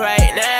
right now.